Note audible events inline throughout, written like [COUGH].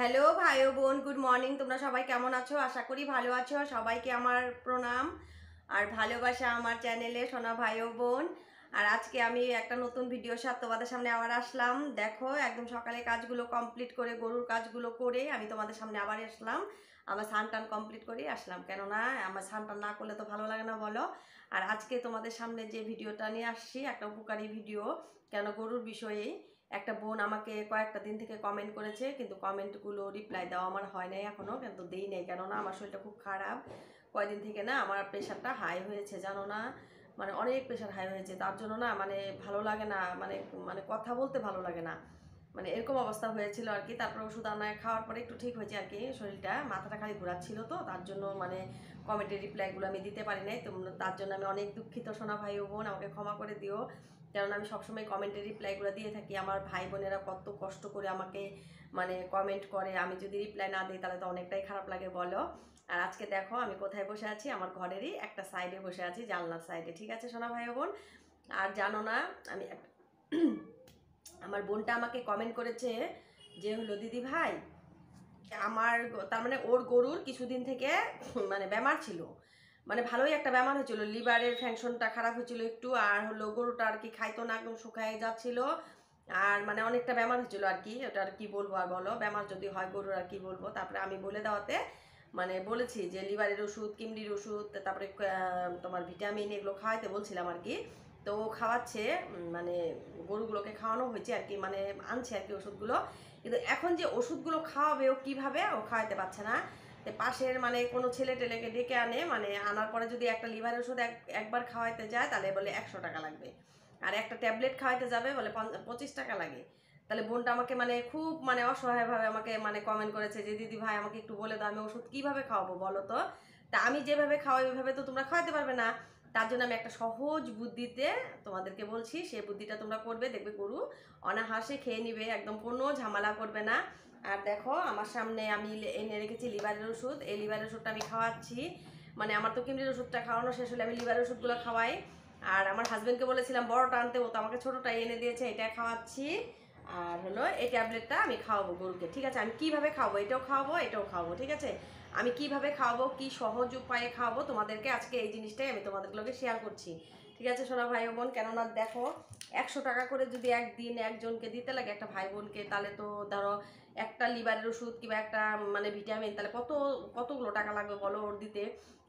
Hello ভাই বোন, good morning. তোমরা সবাই কেমন আছো? আশা করি ভালো আছো। সবাইকে আমার প্রণাম আর ভালোবাসা আমার চ্যানেলে সোনা ভাই বোন। আর আজকে আমি একটা নতুন ভিডিওর সাথে তোমাদের সামনে আবার আসলাম। দেখো, একদম সকালে কাজগুলো কমপ্লিট করে, গরুর কাজগুলো করে আমি তোমাদের সামনে আবার আসলাম। আমার স্নান টান কমপ্লিট করে আসলাম। কেননা, আমার স্নান টান না করলে তো ভালো লাগে না বলো। আর আজকে তোমাদের সামনে যে ভিডিওটা নিয়ে আসছি, একটা উপকারী ভিডিও কেন গরুর বিষয়ে একটা বোন আমাকে কয়েকটা দিন থেকে কমেন্ট করেছে, কিন্তু কমেন্টগুলো রিপ্লাই দেওয়া আমার হয় নাই এখনও কিন্তু দেই নাই, কেননা আমার শরীরটা খুব খারাপ। কয়দিন থেকে না আমার প্রেশারটা হাই হয়েছে, জানো না? মানে অনেক প্রেশার হাই হয়েছে, তার জন্য না মানে ভালো লাগে না মানে মানে কথা বলতে ভালো লাগে না। মানে এরকম অবস্থা হয়েছিল আর কি, তারপর ওষুধ আনায় খাওয়ার পরে একটু ঠিক হয়েছে আর কি, শরীরটা। মাথাটা খালি ঘোরাচ্ছিল তো, তার জন্য মানে কমেন্টের রিপ্লাইগুলো আমি দিতে পারি নাই, তো তার জন্য আমি অনেক দুঃখিত সোনা ভাই ও বোন, আমাকে ক্ষমা করে দিও। কারণ আমি সবসময় কমেন্টের রিপ্লাইগুলো দিয়ে থাকি। আমার ভাই বোনেরা কত কষ্ট করে আমাকে মানে কমেন্ট করে। আমি যদি রিপ্লাই না দিই, তাহলে তো অনেকটাই খারাপ লাগে, বলো। আর আজকে দেখো, আমি কোথায় বসে আছি? আমার ঘরেরই একটা সাইডে বসে আছি, জানলার সাইডে ঠিক আছে, সোনা ভাই বোন? আর জানো না, আমি [CLEARS THROAT] আমার বোনটা আমাকে কমেন্ট করেছে যে, হলো দিদি ভাই, আমার তার মানে ওর গরুর কিছুদিন থেকে মানে বেমার ছিল। মানে ভালোই একটা বেমার হয়েছিল। লিভারের ফ্যাংশনটা খারাপ হয়েছিল একটু, আর হলো গরুটা আর কি খাইতো না, একদম শুকায় যাচ্ছিল। আর মানে অনেকটা ব্যামার হয়েছিল আর কি ওটা আর কি বলব আর বলো। বেমার যদি হয় গরুর আর কি বলব। তারপরে আমি বলে দেওয়াতে মানে বলেছি যে লিভারের ওষুধ কিমড়ির ওষুধ, তারপরে তোমার ভিটামিন এগুলো খাওয়াইতে বলছিলাম আর কি। তো ও খাওয়াচ্ছে মানে গরুগুলোকে খাওয়ানো হয়েছে আর কি মানে আনছে আর কি ওষুধগুলো। কিন্তু এখন যে ওষুধগুলো খাওয়াবে ও কীভাবে, ও খাওয়াতে পারছে না। পাশের মানে কোনো ছেলে টেলেকে ডেকে আনে মানে আনার পরে যদি একটা লিভার ওষুধ এক, একবার খাওয়াইতে যায়, তাহলে বলে একশো টাকা লাগবে। আর একটা ট্যাবলেট খাওয়াইতে যাবে, বলে পঁচিশ টাকা লাগে। তাহলে বোনটা আমাকে মানে খুব মানে অসহায়ভাবে আমাকে মানে কমেন্ট করেছে যে, দিদি ভাই, আমাকে একটু বলে দাও, আমি ওষুধ কীভাবে খাওয়াবো বলো তো? তা আমি যেভাবে খাওয়াই, ওইভাবে তো তোমরা খাওয়াতে পারবে না। তার জন্য আমি একটা সহজ বুদ্ধিতে তোমাদেরকে বলছি সেই বুদ্ধিটা তোমরা করবে, দেখবে গরু অনাহাসে খেয়ে নিবে, একদম কোনো ঝামেলা করবে না। আর দেখো, আমার সামনে আমি এনে রেখেছি লিভারের ওষুধ। এই লিভারের ওষুধটা আমি খাওয়াচ্ছি। মানে আমার তো কিমরির ওষুধটা খাওয়ানো শেষ হলে আমি লিভারের ওষুধগুলো খাওয়াই। আর আমার হাজব্যান্ডকে বলেছিলাম বড়টা আনতে, ও তো আমাকে ছোটোটা এনে দিয়েছে, এটা খাওয়াচ্ছি। আর হলো, এই ট্যাবলেটটা আমি খাওয়াবো গরুকে, ঠিক আছে? আমি কীভাবে খাওয়াবো? এটাও খাওয়াবো এটাও খাওয়াবো, ঠিক আছে? আমি কীভাবে খাওয়াবো, কি সহজ উপায়ে খাওয়াবো, তোমাদেরকে আজকে এই জিনিসটাই আমি তোমাদেরগুলোকে শেয়ার করছি। ঠিক আছে সোনা ভাই বোন, কেননা দেখো, একশো টাকা করে যদি একদিন একজনকে দিতে লাগে, একটা ভাই বোনকে, তাহলে তো ধরো একটা লিভারের ওষুধ কিংবা একটা মানে ভিটামিন, তাহলে কত, কতগুলো টাকা লাগবে বলো ওর দিতে?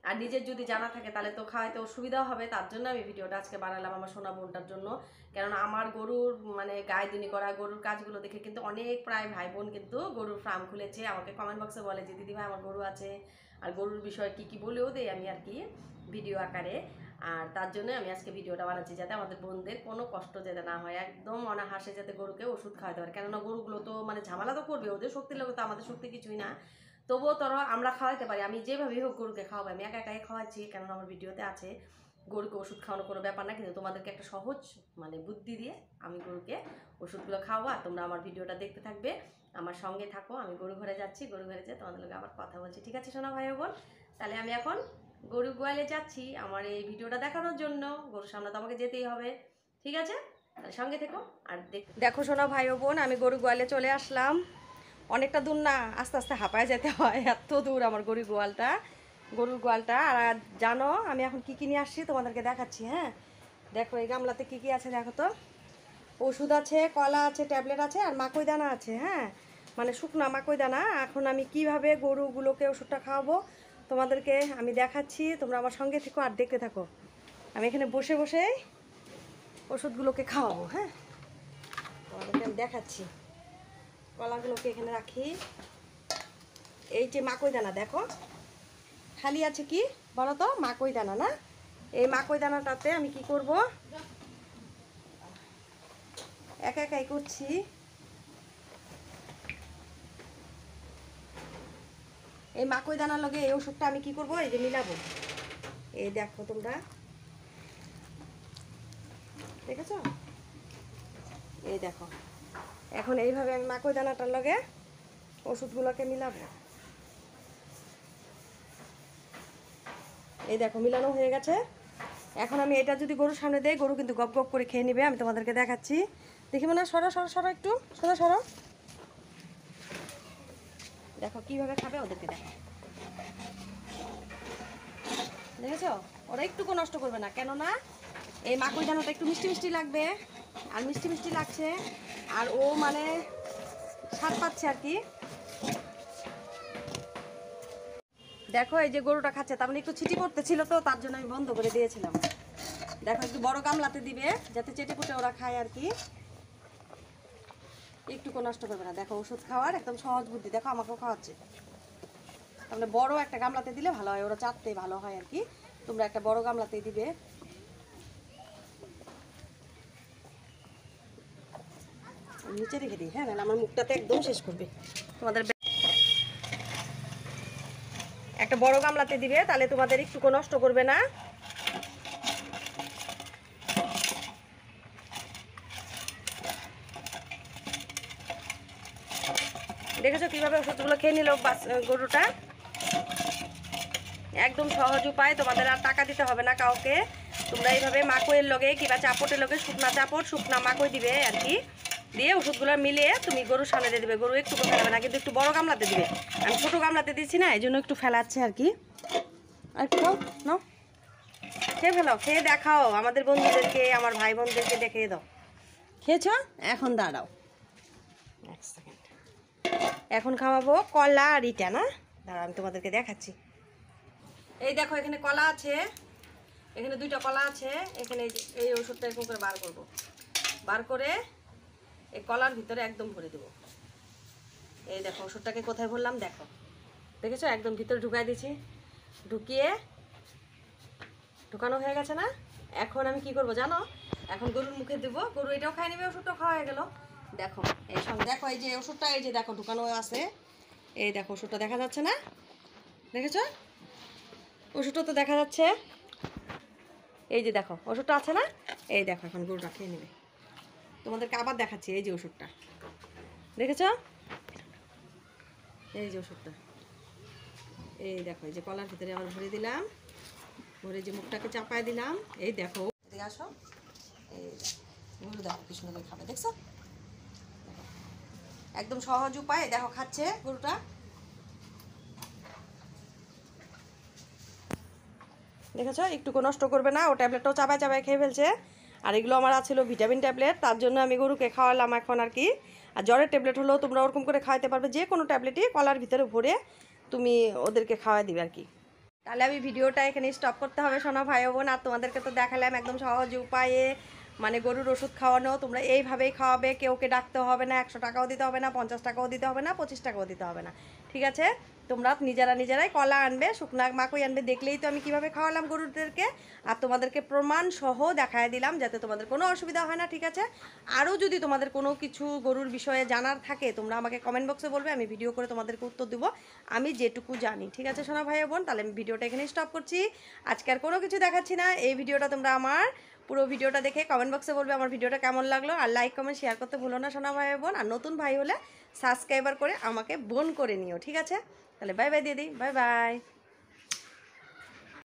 আর নিজের যদি জানা থাকে, তাহলে তো খাওয়াইতে সুবিধা হবে, তার জন্য আমি ভিডিওটা আজকে বানালাম আমার সোনা বোনটার জন্য। কেননা আমার গরুর মানে গায়ে করা গরুর কাজগুলো দেখে কিন্তু অনেক প্রায় ভাই বোন কিন্তু গরুর ফার্ম খুলেছে। আমাকে কমেন্ট বক্সে বলে যে দিদি ভাই আমার গরু আছে, আর গরুর বিষয়ে কী কী বলেও দেই আমি আর কি ভিডিও আকারে আর তার জন্য আমি আজকে ভিডিওটা বানাচ্ছি যাতে আমাদের বোনদের কোনো কষ্ট যাতে না হয়, একদম অনাহাসে যাতে গরুকে ওষুধ খাওয়াতে পারে। কেননা গরুগুলো তো মানে ঝামেলা তো করবে, ওদের শক্তির লোক তো আমাদের শক্তি কিছুই না। তবুও তোরা আমরা খাওয়াইতে পারি, আমি যেভাবেই হোক গরুকে খাওয়াবো, আমি একা একাই খাওয়াচ্ছি, কেননা আমার ভিডিওতে আছে, গরুকে ওষুধ খাওয়ানো কোনো ব্যাপার না, কিন্তু তোমাদেরকে একটা সহজ মানে বুদ্ধি দিয়ে আমি গরুকে ওষুধগুলো খাওয়াবো, আর তোমরা আমার ভিডিওটা দেখতে থাকবে, আমার সঙ্গে থাকো, আমি গরু ঘরে যাচ্ছি, গরু ঘরে যেয়ে তোমাদের লোক আবার কথা বলছি। ঠিক আছে, সোনা ভাই বোন? তাহলে আমি এখন গরু গোয়ালে যাচ্ছি আমার এই ভিডিওটা দেখানোর জন্য। গরুর সামনে তো আমাকে যেতেই হবে। ঠিক আছে? সঙ্গে থেকো আর দেখ- দেখো শোনা ভাই ও বোন, আমি গরু গোয়ালে চলে আসলাম। অনেকটা দূর না, আস্তে আস্তে হাঁপায় যেতে হয়। এত দূর আমার গরু গোয়ালটা গরুর গোয়ালটা আর জানো, আমি এখন কি কী নিয়ে আসছি তোমাদেরকে দেখাচ্ছি হ্যাঁ? দেখো, এই গামলাতে কী কী আছে দেখো তো। ওষুধ আছে, কলা আছে, ট্যাবলেট আছে, আর মাকই দানা আছে হ্যাঁ? মানে শুকনা মাকই দানা এখন আমি কীভাবে গরুগুলোকে ওষুধটা খাওয়াবো? তোমাদেরকে আমি দেখাচ্ছি, তোমরা আমার সঙ্গে থেকো আর দেখতে থাকো। আমি এখানে বসে বসে ওষুধগুলোকে খাওয়াবো হ্যাঁ? তোমাদেরকে আমি দেখাচ্ছি। কলাগুলোকে এখানে রাখি। এই যে মাকই দানা দেখো। খালি আছে কি বলো তো মাকই দানা না? এই মাকই দানাটাতে আমি কি করব? একা একাই করছি। এই মাকই দানার লগে এই ওষুধটা আমি কি করব? এই যে মিলাবো। এই দেখো তোমরা। দেখেছ? এই দেখো। এখন এইভাবে আমি মাকই দানাটার লগে ওষুধগুলোকে মিলাবো। এই দেখো, মিলানো হয়ে গেছে। এখন আমি এটা যদি গরুর সামনে দেই, গরু কিন্তু গপ গপ করে খেয়ে নেবে। আমি তোমাদেরকে দেখাচ্ছি। দেখি মনে হয় সরো সরো সরো একটু। সরো সরো। দেখো কীভাবে খাবে ওদেরকে দেখো। দেখেছ? ওরা একটুকু নষ্ট করবে না, কেননা এই মাকুই দানাটা একটু মিষ্টি মিষ্টি লাগবে, আর মিষ্টি মিষ্টি লাগছে, আর ও মানে স্বাদ পাচ্ছে আর কি। দেখো এই যে গরুটা খাচ্ছে, তার মানে একটু ছিটি পড়তেছিল তো, তার জন্য আমি বন্ধ করে দিয়েছিলাম। দেখো একটু বড় গামলাতে দিবে, যাতে চেটে পুটে ওরা খায় আর কি। একটুকু নষ্ট করবে না। দেখো, ওষুধ খাওয়ার একদম সহজ বুদ্ধি। দেখো, আমাকেও খাওয়াচ্ছে। তাহলে বড় একটা গামলাতে দিলে ভালো হয়, ওরা চাটতে ভালো হয় আর কি। তোমরা একটা বড় গামলাতে দিবে। নিচে রেখে দিই হ্যাঁ আমার মুখটাতে একদম শেষ করবে। তোমাদের একটা বড় গামলাতে দিবে, তাহলে তোমাদের একটুকু নষ্ট করবে না। দেখেছ কীভাবে ওষুধগুলো খেয়ে নিল গরুটা? একদম সহজ উপায়, তোমাদের আর টাকা দিতে হবে না কাউকে। তোমরা এইভাবে মাকইয়ের লগে কিংবা চাপটের লগে শুকনা চাপট, শুকনা মাকই দিবে আর কি। দিয়ে ওষুধগুলো মিলিয়ে তুমি গরুর সামনে দিয়ে দিবে। গরু একটু ফেলাবে না, কিন্তু একটু বড় গামলাতে দিবে। আমি ছোটো গামলাতে দিচ্ছি না এই জন্য একটু ফেলাচ্ছে আর কি। আর খাও নাও। খেয়ে ফেলো, খেয়ে দেখাও। আমাদের বন্ধুদেরকে, আমার ভাই বোনদেরকে দেখিয়ে দাও। খেয়েছ? এখন দাঁড়াও। এক সেকেন্ড। এখন খাওয়াবো কলা আর ইটা, না? দাঁড়াও, আমি তোমাদেরকে দেখাচ্ছি। এই দেখো, এখানে কলা আছে। এখানে দুইটা কলা আছে। এখানে এই ওষুধটা এরকম করে বার করব। বার করে এই কলার ভিতরে একদম ভরে দেবো। এই দেখো, ওষুধটাকে কোথায় ভরলাম? দেখো। দেখেছ? একদম ভিতরে ঢুকাই দিয়েছি। ঢুকিয়ে ঢুকানো হয়ে গেছে না? এখন আমি কি করব জানো? এখন গরুর মুখে দেবো। গরু এটাও খাই নেবে, ওষুধটাও খাওয়া হয়ে গেল। দেখো, এই সঙ্গে দেখো, এই যে ওষুধটা, এই যে দেখো, ঢুকানো আছে। এই দেখো, ওষুধটা দেখা যাচ্ছে না? দেখেছ? ওষুধটা তো দেখা যাচ্ছে। এই যে দেখো, ওষুধটা আছে না? এই দেখো, এখন গরুটা খেয়ে নেবে। তোমাদেরকে আবার দেখাচ্ছি, এই যে ওষুধটা। দেখেছ? এই যে ওষুধটা। এই দেখো, এই যে কলার ভিতরে আবার ভরে দিলাম। ভরে যে মুখটাকে চাপায় দিলাম। এই দেখো। এদিকে আসো। এই। গরু দেখো, কি সুন্দর খাবে, দেখছ? দেখো। একদম সহজ উপায়, দেখো খাচ্ছে গরুটা। দেখেছ? একটুকু নষ্ট করবে না, ও ট্যাবলেটটাও চাবায় চাবায় খেয়ে ফেলছে। আর এগুলো আমার আছিল ভিটামিন ট্যাবলেট, তার জন্য আমি গরুকে খাওয়ালাম এখন আর কি। আর জ্বরের ট্যাবলেট হলেও তোমরা ওরকম করে খাওয়াতে পারবে, যে কোনো ট্যাবলেটই কলার ভিতরে ভরে তুমি ওদেরকে খাওয়াই দিবে আর কি। তাহলে আমি ভিডিওটা এখানে স্টপ করতে হবে শোনা ভাই বোন, আর তোমাদেরকে তো দেখালাম একদম সহজ উপায়ে। মানে গরুর ওষুধ খাওয়ানো, তোমরা এইভাবেই খাওয়াবে, কেউকে ডাকতে হবে না, একশো টাকাও দিতে হবে না, পঞ্চাশ টাকাও দিতে হবে না, পঁচিশ টাকাও দিতে হবে না। ঠিক আছে? তোমরা নিজেরা নিজেরাই কলা আনবে, শুকনা মাকই আনবে, দেখলেই তো আমি কীভাবে খাওয়ালাম গরুদেরকে। আর তোমাদেরকে প্রমাণ সহ দেখায় দিলাম যাতে তোমাদের কোনো অসুবিধা হয় না, ঠিক আছে? আরও যদি তোমাদের কোনো কিছু গরুর বিষয়ে জানার থাকে, তোমরা আমাকে কমেন্ট বক্সে বলবে, আমি ভিডিও করে তোমাদেরকে উত্তর দেবো। আমি যেটুকু জানি, ঠিক আছে, সোনা ভাই বোন? তাহলে আমি ভিডিওটা এখানে স্টপ করছি। আজকে আর কোনো কিছু দেখাচ্ছি না। এই ভিডিওটা তোমরা আমার, পুরো ভিডিওটা দেখে কমেন্ট বক্সে বলবে আমার ভিডিওটা কেমন লাগল। আর লাইক কমেন্ট শেয়ার করতে ভুলো না, সোনা ভাই বোন। আর নতুন ভাই হলে সাবস্ক্রাইবার করে আমাকে বোন করে নিও, ঠিক আছে? তাহলে বাই বাই দিদি বাই বাই